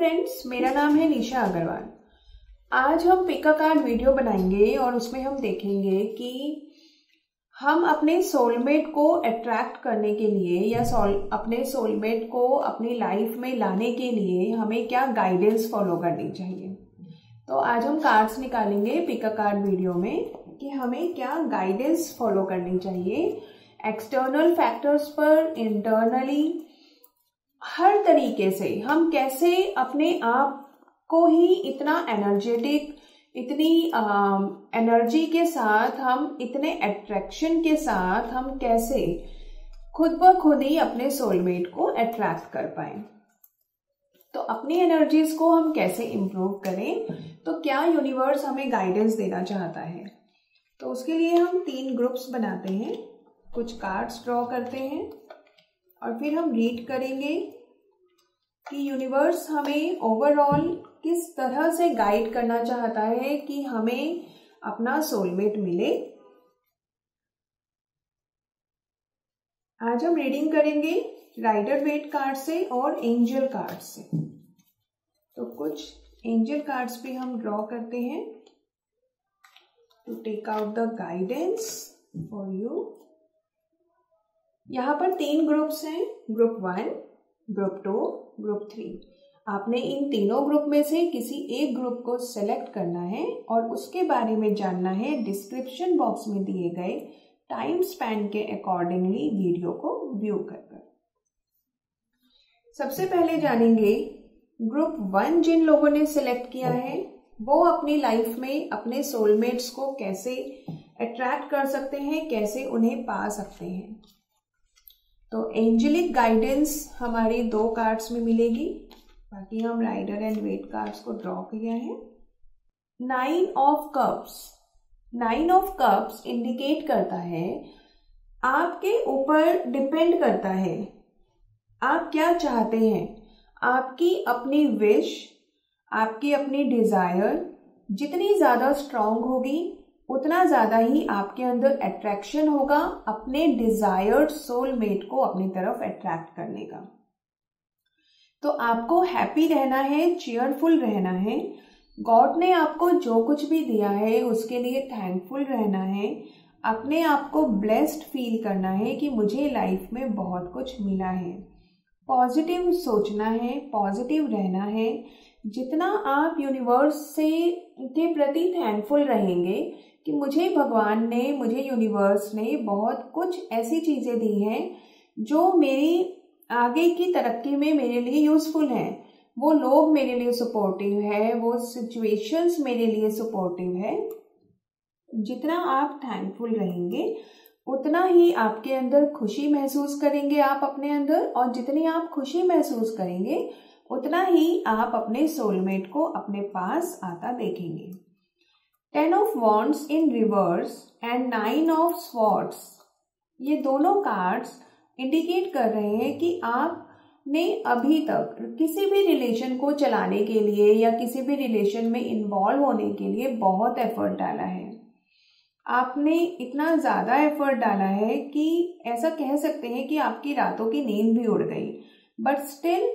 Friends मेरा नाम है निशा अग्रवाल। आज हम पिका कार्ड वीडियो बनाएँगे और उसमें हम देखेंगे कि हम अपने सोलमेट को अट्रैक्ट करने के लिए या सोल अपने सोलमेट को अपनी लाइफ में लाने के लिए हमें क्या गाइडेंस फॉलो करनी चाहिए। तो आज हम कार्ड्स निकालेंगे पिका कार्ड वीडियो में कि हमें क्या गाइडेंस फॉलो करनी चाहिए एक्सटर्नल फैक्टर्स पर इंटरनली हर तरीके से, हम कैसे अपने आप को ही इतना एनर्जेटिक इतनी एनर्जी के साथ, हम इतने अट्रैक्शन के साथ, हम कैसे खुद ब खुद ही अपने सोलमेट को अट्रैक्ट कर पाए। तो अपनी एनर्जीज को हम कैसे इम्प्रूव करें तो क्या यूनिवर्स हमें गाइडेंस देना चाहता है? तो उसके लिए हम तीन ग्रुप्स बनाते हैं। कुछ कार्ड्स ड्रॉ करते हैं। और फिर हम रीड करेंगे कि यूनिवर्स हमें ओवरऑल किस तरह से गाइड करना चाहता है कि हमें अपना सोलमेट मिले। आज हम रीडिंग करेंगे राइडर वेट कार्ड से और एंजल कार्ड से। तो कुछ एंजल कार्ड्स भी हम ड्रॉ करते हैं। To take out the guidance for you यहाँ पर तीन ग्रुप्स हैं group one group two group three आपने इन तीनों ग्रुप में से किसी एक ग्रुप को सेलेक्ट करना है और उसके बारे में जानना है डिस्क्रिप्शन बॉक्स में दिए गए टाइम स्पैन के अकॉर्डिंगली वीडियो को व्यू कर सबसे पहले जानेंगे ग्रुप वन जिन लोगों ने सिलेक्ट किया है, वो अपनी लाइफ में, अपने सोलमेट्स को कैसे अट्रैक्ट कर सकते हैं, कैसे उन्हें पा सकते हैं। तो एंजलिक गाइडेंस हमारी दो कार्ड्स में मिलेगी। बाकी हम राइडर एंड वेट कार्ड्स को ड्रॉ किया है। Nine of cups nine of cups indicate करता है, आपके ऊपर डिपेंड करता है। आप क्या चाहते हैं? आपकी अपनी विश आपकी अपनी डिज़ायर जितनी ज़्यादा स्ट्रांग होगी उतना ज़्यादा ही आपके अंदर अट्रैक्शन होगा अपने डिजायर्ड सोलमेट को अपनी तरफ़ अट्रैक्ट करने का। तो आपको हैप्पी रहना है चेयरफुल रहना है। गॉड ने आपको जो कुछ भी दिया है, उसके लिए थैंकफुल रहना है। अपने आप को ब्लेस्ड फील करना है कि मुझे लाइफ में बहुत कुछ मिला है। पॉजिटिव सोचना है पॉजिटिव रहना है। जितना आप यूनिवर्स से के प्रति थैंकफुल रहेंगे कि मुझे भगवान ने, मुझे यूनिवर्स ने बहुत कुछ ऐसी चीज़ें दी हैं जो मेरी आगे की तरक्की में मेरे लिए यूज़फुल हैं। वो लोग मेरे लिए सपोर्टिव है, वो सिचुएशंस मेरे लिए सपोर्टिव है। जितना आप थैंकफुल रहेंगे, उतना ही आपके अंदर खुशी महसूस करेंगे आप अपने अंदर और जितनी आप खुशी महसूस करेंगे, उतना ही आप अपने सोलमेट को अपने पास आता देखेंगे। Ten of wands in reverse and nine of swords ये दोनों कार्ड्स इंडिकेट कर रहे हैं कि आप ने अभी तक किसी भी रिलेशन को चलाने के लिए या किसी भी रिलेशन में इन्वॉल्व होने के लिए बहुत एफर्ट डाला है। आपने इतना ज़्यादा एफर्ट डाला है कि ऐसा कह सकते हैं कि आपकी रातों की नींद भी उड़ गई। बट स्टिल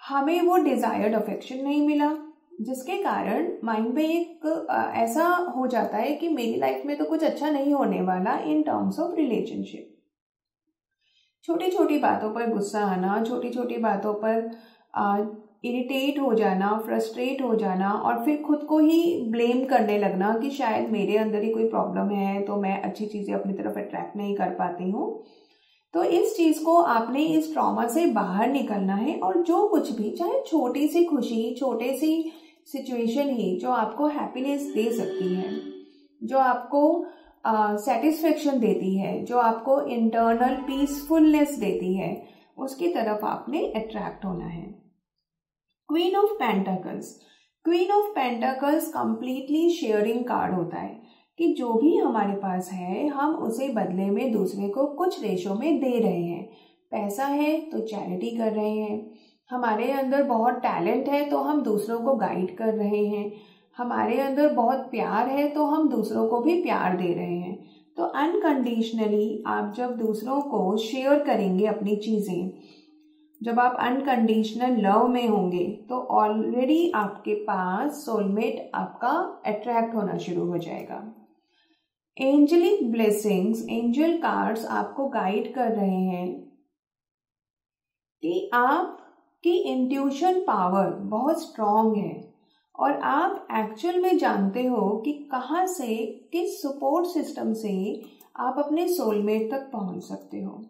हमें वो डिजायर्ड अफेक्शन नहीं मिला। जिसके कारण माइंड में एक ऐसा हो जाता है कि मेरी लाइफ में तो कुछ अच्छा नहीं होने वाला इन टर्म्स ऑफ़ रिलेशनशिप छोटी छोटी बातों पर गुस्सा आना छोटी छोटी बातों पर इरिटेट हो जाना फ्रस्ट्रेट हो जाना और फिर खुद को ही ब्लेम करने लगना कि शायद मेरे अंदर ही कोई प्रॉब्लम है तो मैं अच्छी चीज़ें अपनी तरफ़ अट्रैक्ट नहीं कर पाती हूँ। तो इस चीज़ को आपने इस ट्रॉमा से बाहर निकलना है और जो कुछ भी, चाहे छोटी सी खुशी, छोटे सी सिचुएशन ही जो आपको हैप्पीनेस दे सकती है जो आपको सेटिस्फेक्शन uh, देती है जो आपको इंटरनल पीसफुलनेस देती है उसकी तरफ़ आपने अट्रैक्ट होना है। Queen of pentacles queen of pentacles completely sharing card होता है कि जो भी हमारे पास है हम उसे बदले में दूसरे को कुछ रेशो में दे रहे हैं। पैसा है तो चैरिटी कर रहे हैं। हमारे अंदर बहुत टैलेंट है तो हम दूसरों को गाइड कर रहे हैं। हमारे अंदर बहुत प्यार है तो हम दूसरों को भी प्यार दे रहे हैं। तो अनकंडीशनली आप जब दूसरों को शेयर करेंगे अपनी चीज़ें, जब आप अनकंडीशनल लव में होंगे तो ऑलरेडी आपके पास सोलमेट आपका अट्रैक्ट होना शुरू हो जाएगा। एंजलिक ब्लेसिंग्स एंजल कार्ड्स आपको गाइड कर रहे हैं कि आपकी इंट्यूशन पावर बहुत स्ट्रांग है। और आप एक्चुअल में जानते हो कि कहाँ से, किस सपोर्ट सिस्टम से आप अपने सोलमेट तक पहुँच सकते हो।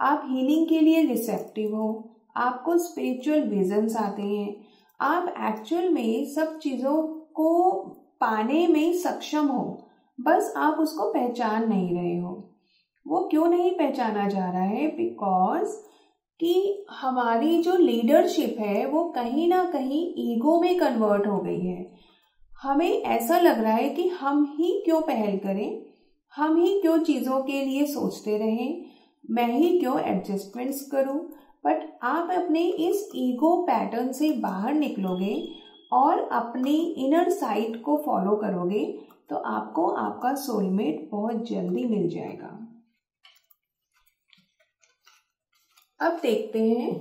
आप हीलिंग के लिए रिसेप्टिव हो, आपको स्पिरिचुअल विजन्स आते हैं, आप एक्चुअल में सब चीज़ों को पाने में सक्षम हो, बस आप उसको पहचान नहीं रहे हो। वो क्यों नहीं पहचाना जा रहा है? बिकॉज़ कि हमारी जो लीडरशिप है, वो कहीं ना कहीं ईगो में कन्वर्ट हो गई है। हमें ऐसा लग रहा है कि हम ही क्यों पहल करें, हम ही क्यों चीज़ों के लिए सोचते रहें, मैं ही क्यों एडजस्टमेंट्स करूँ बट आप अपने इस ईगो पैटर्न से बाहर निकलोगे और अपनी इनर साइट को फॉलो करोगे तो आपको आपका सोलमेट बहुत जल्दी मिल जाएगा। अब देखते हैं।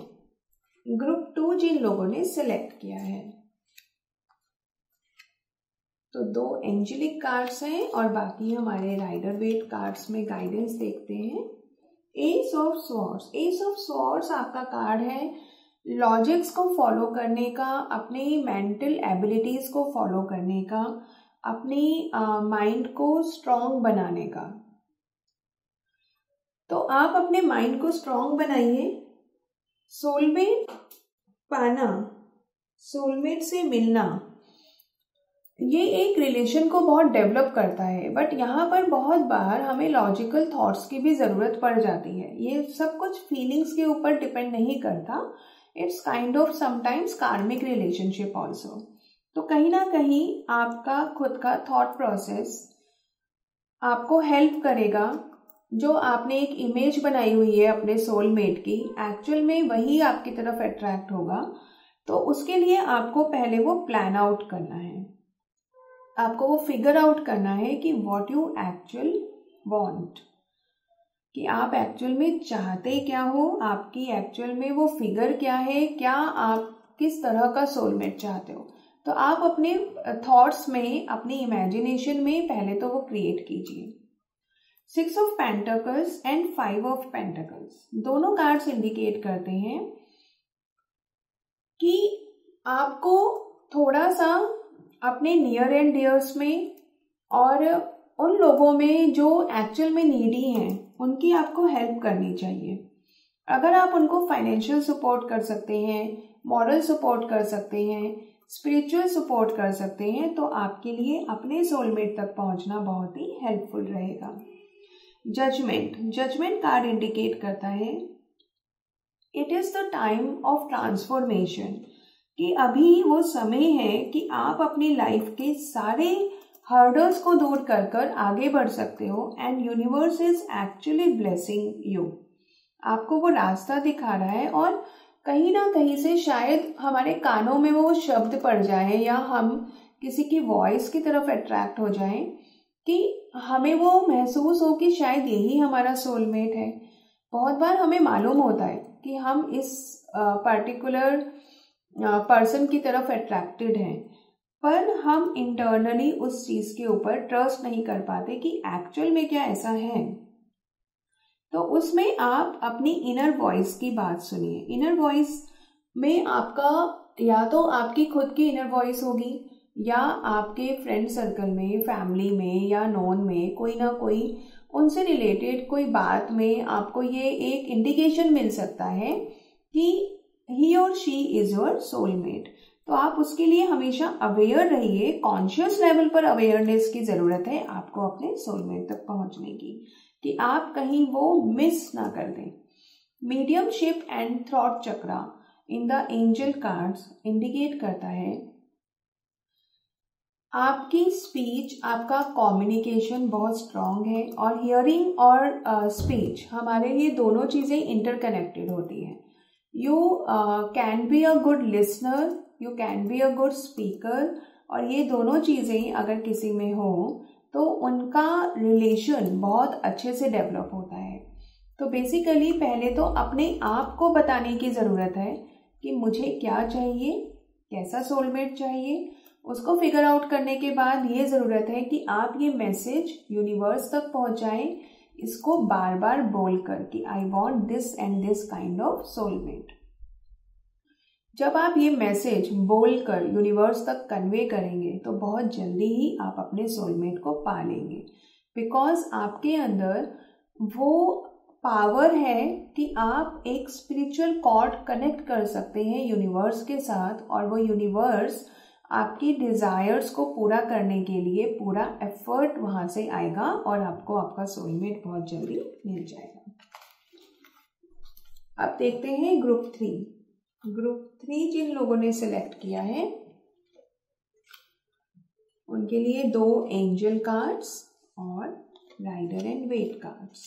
ग्रुप टू जिन लोगों ने सिलेक्ट किया है। तो दो एंजेलिक कार्ड्स हैं और बाकी हमारे राइडर वेट कार्ड्स में गाइडेंस देखते हैं। Ace of swords ace of swords आपका कार्ड है। लॉजिक्स को फॉलो करने का अपनी मेंटल एबिलिटीज को फॉलो करने का अपनी माइंड uh, को स्ट्रांग बनाने का। तो आप अपने माइंड को स्ट्रांग बनाइए। सोलमेट पाना सोलमेट से मिलना, ये एक रिलेशन को बहुत डेवलप करता है बट यहाँ पर बहुत बार हमें लॉजिकल थॉट्स की भी ज़रूरत पड़ जाती है। ये सब कुछ फीलिंग्स के ऊपर डिपेंड नहीं करता। It's kind of sometimes karmic relationship also तो कहीं ना कहीं आपका खुद का थॉट प्रोसेस आपको हेल्प करेगा। जो आपने एक इमेज बनाई हुई है अपने सोलमेट की एक्चुअल में वही आपकी तरफ़ अट्रैक्ट होगा। तो उसके लिए आपको पहले वो प्लान आउट करना है। आपको वो फिगर आउट करना है कि वॉट यू एक्चुअल वॉन्ट कि आप एक्चुअल में चाहते क्या हो, आपकी एक्चुअल में वो फिगर क्या है, क्या आप किस तरह का सोलमेट चाहते हो। तो आप अपने थॉट्स में, अपनी इमेजिनेशन में पहले तो वो क्रिएट कीजिए। Six of pentacles and five of pentacles. दोनों कार्ड्स इंडिकेट करते हैं कि आपको थोड़ा सा अपने नियर एंड डियर्स में और उन लोगों में जो एक्चुअल में नीडी हैं, उनकी आपको हेल्प करनी चाहिए। अगर आप उनको फाइनेंशियल सपोर्ट कर सकते हैं मॉरल सपोर्ट कर सकते हैं स्पिरिचुअल सपोर्ट कर सकते हैं तो आपके लिए अपने सोलमेट तक पहुँचना बहुत ही हेल्पफुल रहेगा। जजमेंट जजमेंट कार्ड इंडिकेट करता है it is the time of transformation कि अभी वो समय है कि आप अपनी लाइफ के सारे हर्डल्स को दूर कर कर आगे बढ़ सकते हो and universe is actually blessing you आपको वो रास्ता दिखा रहा है और कहीं ना कहीं से शायद हमारे कानों में वो शब्द पड़ जाए या हम किसी की वॉइस की तरफ़ अट्रैक्ट हो जाए कि हमें वो महसूस हो कि शायद यही हमारा सोलमेट है। बहुत बार हमें मालूम होता है कि हम इस पर्टिकुलर पर्सन की तरफ़ अट्रैक्टेड हैं। पर हम इंटरनली उस चीज़ के ऊपर ट्रस्ट नहीं कर पाते कि एक्चुअल में क्या ऐसा है। तो उसमें आप अपनी इनर वॉइस की बात सुनिए। इनर वॉइस में आपका, या तो आपकी खुद की इनर वॉइस होगी या आपके फ्रेंड सर्कल में फैमिली में या नॉन में कोई ना कोई उनसे रिलेटेड कोई बात में आपको ये एक इंडिकेशन मिल सकता है कि ही और शी इज़ योर सोलमेट तो आप उसके लिए हमेशा अवेयर रहिए कॉन्शियस लेवल पर अवेयरनेस की ज़रूरत है आपको अपने सोलमेट तक पहुँचने की, कि आप कहीं वो मिस ना कर दें। Mediumship and throat chakra in the angel cards indicate करता है आपकी स्पीच आपका कम्युनिकेशन बहुत स्ट्रांग है और हियरिंग और स्पीच uh, हमारे लिए दोनों चीज़ें इंटरकनेक्टेड होती हैं। You can be a good listener you can be a good speaker और ये दोनों चीज़ें अगर किसी में हो तो उनका रिलेशन बहुत अच्छे से डेवलप होता है। तो बेसिकली पहले तो अपने आप को बताने की ज़रूरत है कि मुझे क्या चाहिए कैसा सोलमेट चाहिए उसको फिगर आउट करने के बाद ये ज़रूरत है कि आप ये मैसेज यूनिवर्स तक पहुंचाएँ, इसको बार बार बोल कर कि I want this and this kind of soulmate जब आप ये मैसेज बोलकर यूनिवर्स तक कन्वे करेंगे तो बहुत जल्दी ही आप अपने सोलमेट को पा लेंगे। बिकॉज़ आपके अंदर वो पावर है कि आप एक स्पिरिचुअल कॉर्ड कनेक्ट कर सकते हैं यूनिवर्स के साथ और वो यूनिवर्स आपकी डिज़ायर्स को पूरा करने के लिए पूरा एफर्ट वहाँ से आएगा और आपको आपका सोलमेट बहुत जल्दी मिल जाएगा। अब देखते हैं ग्रुप थ्री ग्रुप थ्री जिन लोगों ने सिलेक्ट किया है, उनके लिए दो एंजल कार्ड्स और Rider and Waite cards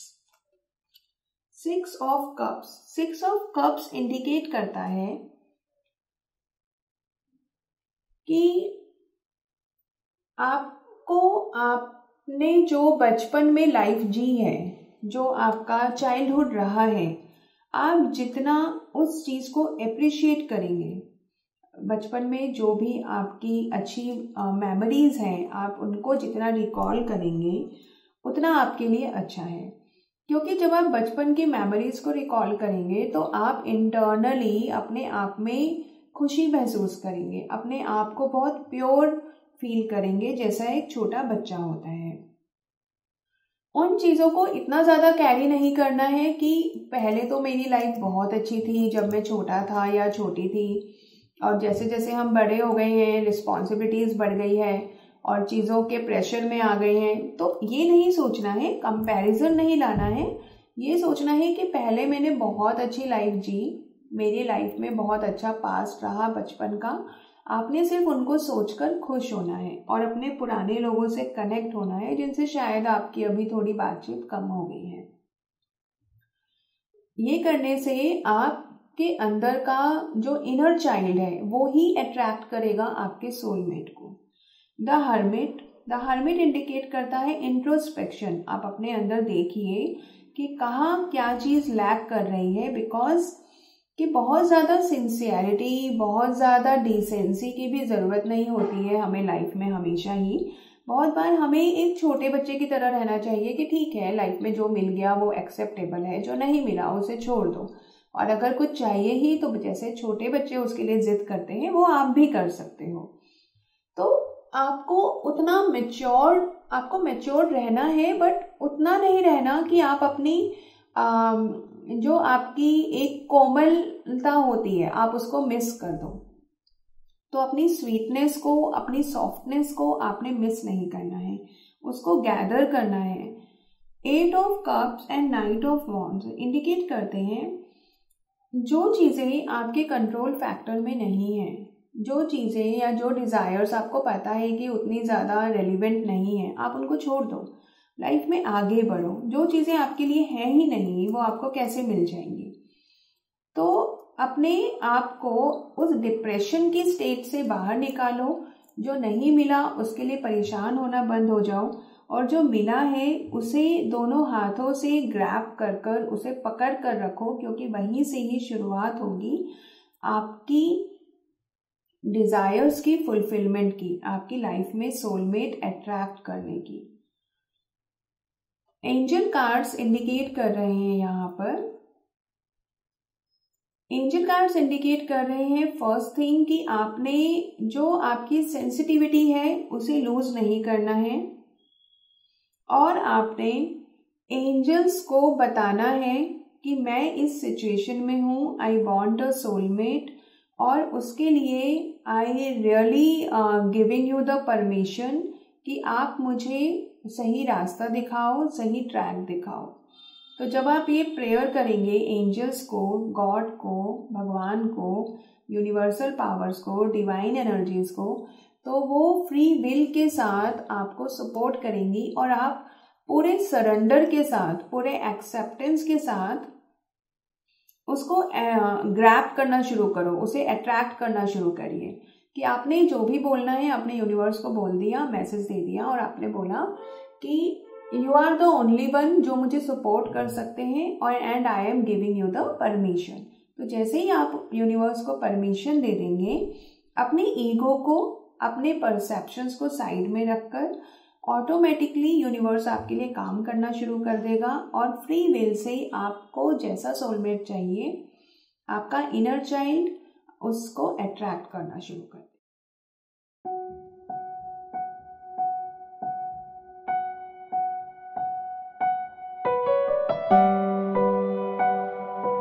six of cups six of cups indicate करता है कि आपको आपने जो बचपन में लाइफ जी है, जो आपका चाइल्डहुड रहा है, आप जितना उस चीज़ को अप्रिशिएट करेंगे। बचपन में जो भी आपकी अच्छी मेमोरीज हैं, आप उनको जितना रिकॉल करेंगे, उतना आपके लिए अच्छा है। क्योंकि जब आप बचपन की मेमोरीज को रिकॉल करेंगे तो आप इंटरनली अपने आप में खुशी महसूस करेंगे, अपने आप को बहुत प्योर फील करेंगे, जैसा एक छोटा बच्चा होता है। उन चीज़ों को इतना ज़्यादा कैरी नहीं करना है कि पहले तो मेरी लाइफ बहुत अच्छी थी, जब मैं छोटा था या छोटी थी, और जैसे जैसे हम बड़े हो गए हैं रिस्पॉन्सिबिलिटीज़ बढ़ गई है, और चीज़ों के प्रेशर में आ गए हैं तो ये नहीं सोचना है कंपैरिजन नहीं लाना है, ये सोचना है कि पहले मैंने बहुत अच्छी लाइफ जी मेरी लाइफ में बहुत अच्छा पास्ट रहा बचपन का। आपने सिर्फ़ उनको सोचकर खुश होना है और अपने पुराने लोगों से कनेक्ट होना है, जिनसे शायद आपकी अभी थोड़ी बातचीत कम हो गई है। ये करने से आपके अंदर का जो इनर चाइल्ड है, वो ही अट्रैक्ट करेगा आपके सोलमेट को। The hermit the hermit indicate करता है इंट्रोस्पेक्शन आप अपने अंदर देखिए कि कहाँ क्या चीज़ लैक कर रही है बिकॉज़ कि बहुत ज़्यादा सिंसियरिटी बहुत ज़्यादा डिसेंसी की भी ज़रूरत नहीं होती है हमें लाइफ में हमेशा ही। बहुत बार हमें एक छोटे बच्चे की तरह रहना चाहिए कि ठीक है लाइफ में जो मिल गया वो एक्सेप्टेबल है, जो नहीं मिला उसे छोड़ दो। और अगर कुछ चाहिए ही तो जैसे छोटे बच्चे उसके लिए जिद करते हैं, वो आप भी कर सकते हो। तो आपको उतना मेच्योर आपको मेच्योर रहना है बट उतना नहीं रहना कि आप अपनी जो आपकी एक कोमलता होती है, आप उसको मिस कर दो। तो अपनी स्वीटनेस को, अपनी सॉफ्टनेस को आपने मिस नहीं करना है। उसको गैदर करना है। Eight of cups and knight of wands indicate करते हैं, जो चीज़ें आपके कंट्रोल फैक्टर में नहीं है, जो चीज़ें या जो डिज़ायर्स आपको पता है कि उतनी ज़्यादा रेलिवेंट नहीं है, आप उनको छोड़ दो। लाइफ में आगे बढ़ो। जो चीज़ें आपके लिए हैं ही नहीं, वो आपको कैसे मिल जाएँगी? तो अपने आप को उस डिप्रेशन की स्टेट से बाहर निकालो। जो नहीं मिला, उसके लिए परेशान होना बंद हो जाओ। और जो मिला है, उसे दोनों हाथों से ग्रैप कर कर, उसे पकड़ कर रखो, क्योंकि वहीं से ही शुरुआत होगी आपकी डिजायर्स की फुलफिलमेंट की, आपकी लाइफ में सोलमेट अट्रैक्ट करने की। एंजल कार्ड्स इंडिकेट कर रहे हैं यहाँ पर। एंजल कार्ड्स इंडिकेट कर रहे हैं फ़र्स्ट थिंग कि आपने जो आपकी सेंसिटिविटी है, उसे लूज नहीं करना है। और आपने एंजल्स को बताना है कि मैं इस सिचुएशन में हूँ आई वॉन्ट अ सोलमेट और उसके लिए I really giving you the permission कि आप मुझे सही रास्ता दिखाओ, सही ट्रैक दिखाओ। तो जब आप ये प्रेयर करेंगे एंजल्स को गॉड को, भगवान को यूनिवर्सल पावर्स को डिवाइन एनर्जीज को तो वो फ्री विल के साथ आपको सपोर्ट करेंगी और आप पूरे सरेंडर के साथ, पूरे एक्सेप्टेंस के साथ उसको ग्रैप करना शुरू करो, उसे अट्रैक्ट करना शुरू करिए। कि आपने जो भी बोलना है अपने यूनिवर्स को बोल दिया मैसेज दे दिया और आपने बोला कि you are the only one जो मुझे सपोर्ट कर सकते हैं और and I am giving you the permission तो जैसे ही आप यूनिवर्स को परमिशन दे देंगे, अपने ईगो को, अपने परसेप्शंस को साइड में रखकर ऑटोमेटिकली यूनिवर्स आपके लिए काम करना शुरू कर देगा और फ्री विल से ही आपको जैसा सोलमेट चाहिए, आपका इनर चाइल्ड उसको अट्रैक्ट करना शुरू कर